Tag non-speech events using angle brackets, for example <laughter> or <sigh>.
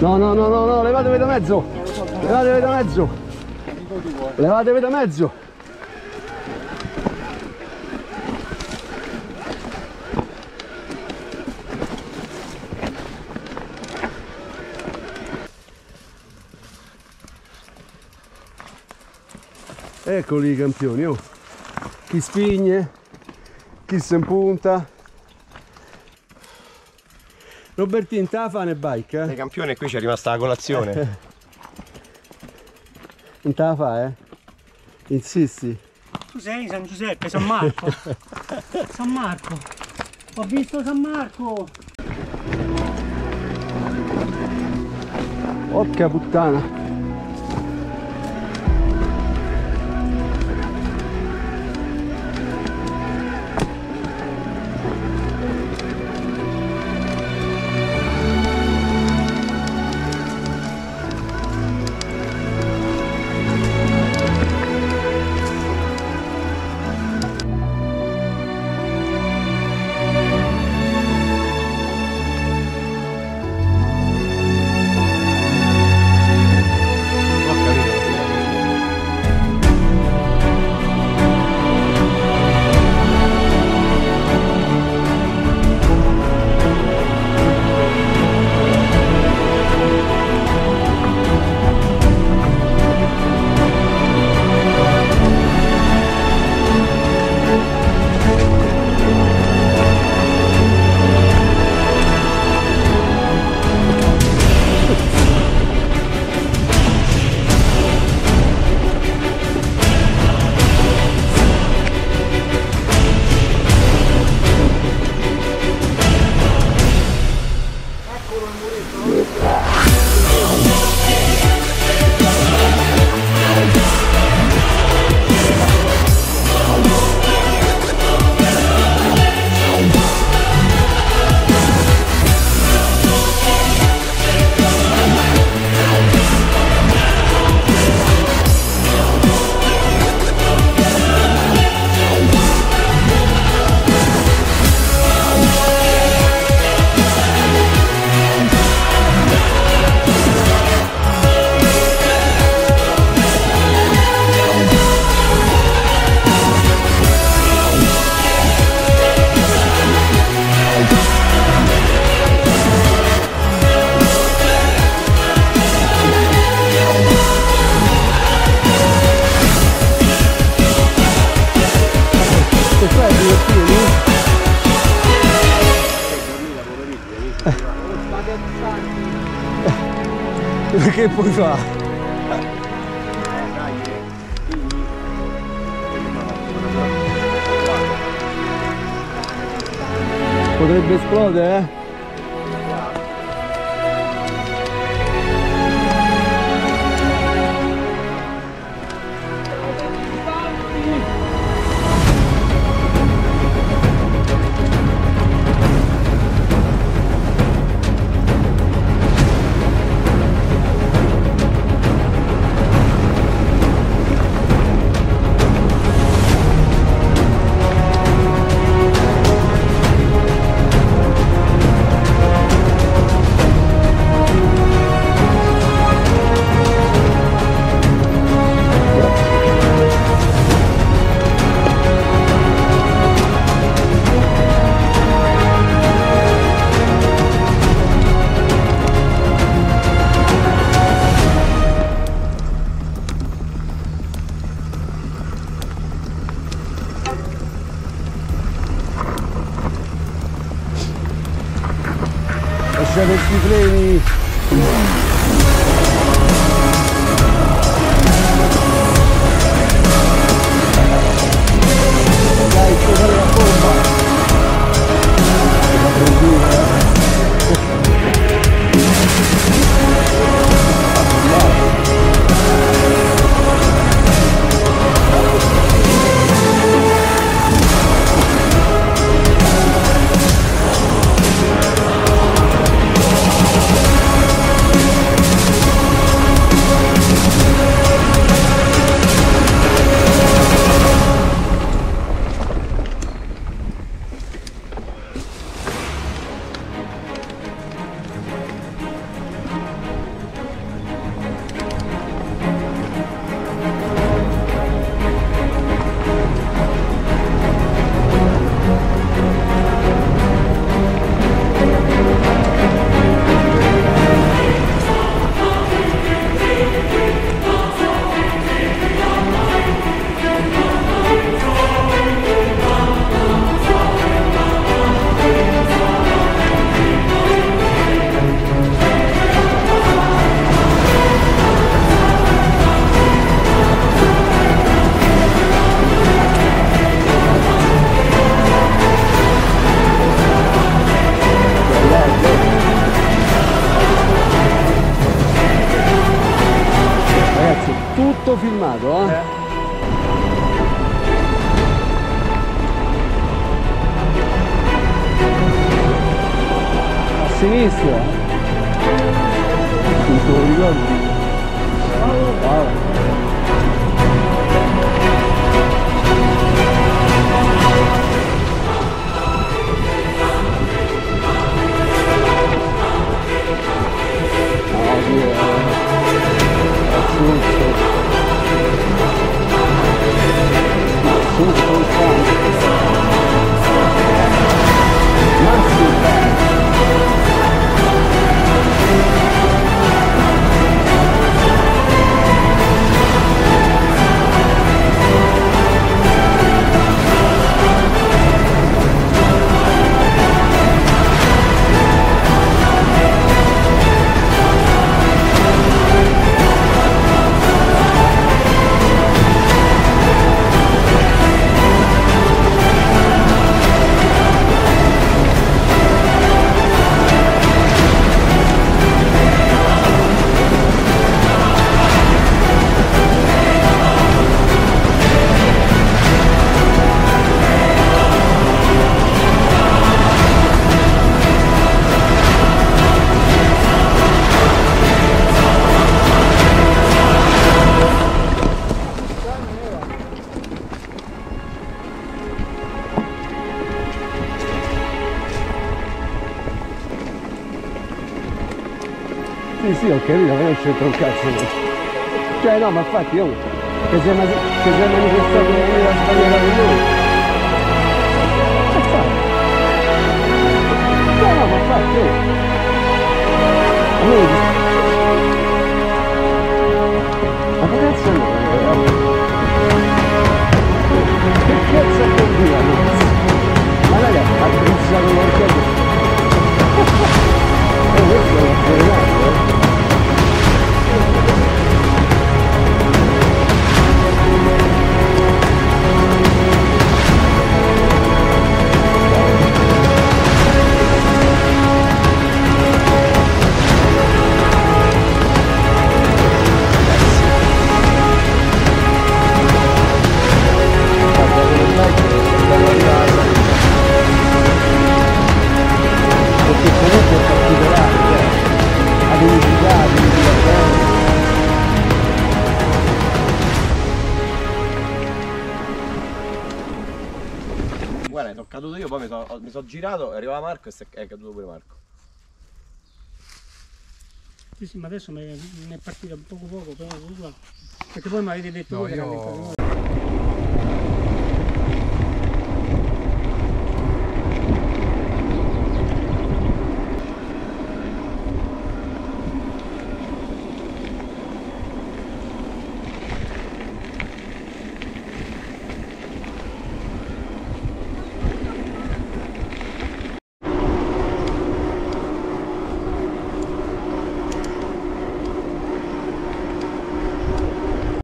No, no, no, no, no, levatevi da mezzo. Levatevi da mezzo. Levatevi da mezzo. Eccoli i campioni, oh. Chi spigne, chi si impunta. Robertin, te la fa ne bike, eh? campioni qui c'è rimasta la colazione. <laughs> Non te la fa, eh? Insisti. Tu sei San Giuseppe, San Marco. <laughs> San Marco. Ho visto San Marco. Porca puttana. Che puoi fare? Potrebbe esplodere, eh? Lasciate i freni! Dai, scusate la bomba! La benzina, tomorrow. Sì, sì, ho capito, ma non c'entra un cazzo. Cioè no, ma infatti io che che sei manifestato la spagnola con noi. Che fai? No, ma infatti io. A Guarda, sono caduto io, poi mi sono so girato, arrivava Marco e è caduto pure Marco. Sì, sì, ma adesso mi è partita poco poco, però. Perché poi mi avete detto No, io-